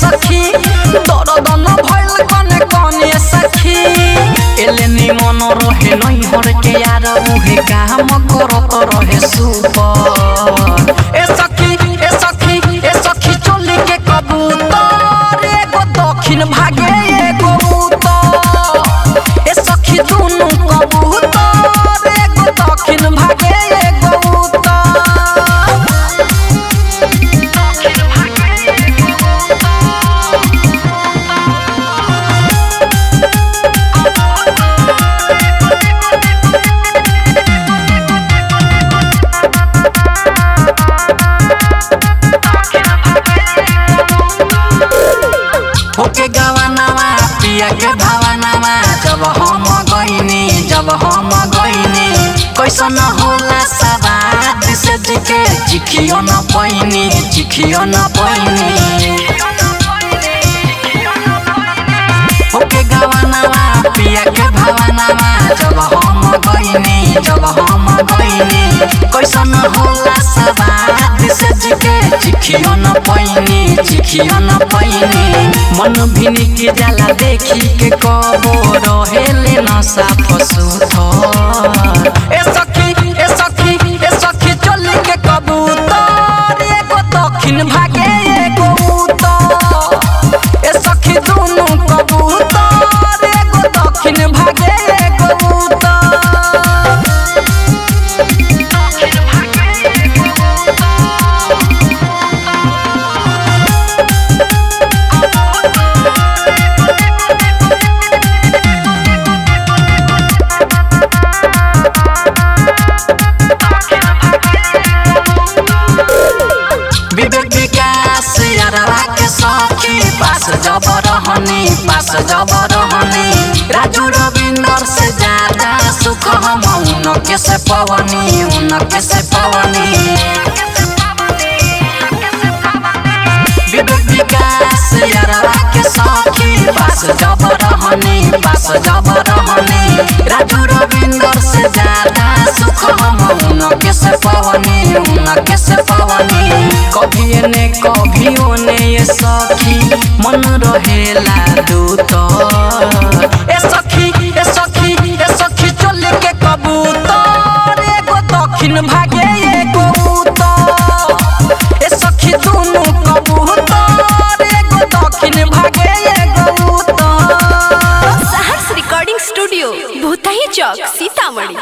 सखी। दर्द न भइल कने कने सखी। एले निमन रहे नै हर के यार मुहे काम करत रहे सुपर। होके गवानावा, पिया के भावनावा। जब हम गईनी जब हम गईनी कैसन होला सवाद से जिके चिखियो न पैनी चिखियो न पैनी। होके गवानावा, पिया के भावनावा। जब हम गईनी जब हम गईनी कैसन होला चिखियो न पैनी चिखियो न पैनी मन भिनी के जाला देखी के कबो रहे ले न साफ़ सुथर ए सखी ए सखी ए सखी चल के कबूतर एगो दक्षिण भागे रहनी पास जब रहनी राजू रविंदर से ज़्यादा सुख हम उनके से पवनी, उनके से पवनी। विवेक विकास यारवा के सखी पास जब रहनी राजू रविंदर से ज़्यादा सुख हम उनके से पवनी कभी एने, कभी ये सखी मन रहेला दूत ए सखी ए सखी ए सखी चल के कबूतर एगो दक्षिण भागे एगो उत्तर ए सखी दुनु कबूतर एगो दक्षिण भागे एगो उत्तर सहर्ष रिकॉर्डिंग स्टूडियो भूतही चौक सीतामढ़ी